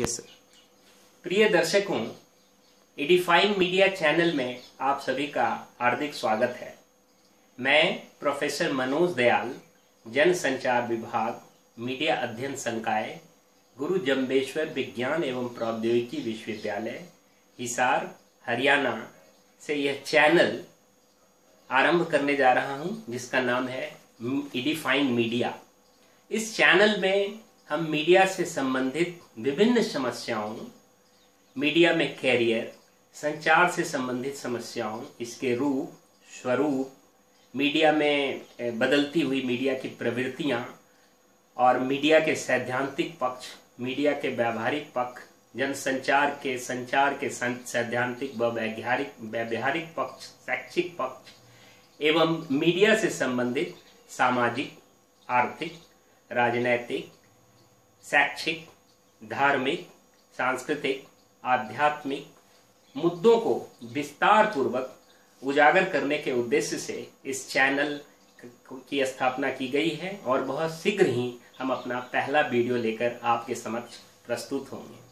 Yes sir प्रिय दर्शकों एडिफाइंग media channel में आप सभी का हार्दिक स्वागत है। मैं प्रोफेसर मनोज दयाल, जन संचार विभाग, मीडिया अध्ययन संकाय, गुरु जम्बेश्वर विज्ञान एवं प्रौद्योगिकी विश्वविद्यालय, हिसार, हरियाणा से यह चैनल आरंभ करने जा रहा हूँ, जिसका नाम है एडिफाइंग मीडिया इस चैनल में हम मीडिया से संबंधित विभिन्न समस्याओं मीडिया में कैरियर संचार से संबंधित समस्याओं, इसके रूप, स्वरूप मीडिया में बदलती हुई मीडिया की प्रवृत्तियाँ और मीडिया के सैद्धांतिक पक्ष मीडिया के व्यावहारिक पक्ष, जनसंचार के, संचार के सैद्धांतिक व वैज्ञानिक, व्यावहारिक पक्ष, शैक्षिक पक्ष, एवं मीडिया से संबंधित सामाजिक, आर्थिक, राजनैतिक शैक्षिक, धार्मिक, सांस्कृतिक, आध्यात्मिक मुद्दों को विस्तार पूर्वक उजागर करने के उद्देश्य से इस चैनल की स्थापना की गई है और बहुत शीघ्र ही हम अपना पहला वीडियो लेकर आपके समक्ष प्रस्तुत होंगे।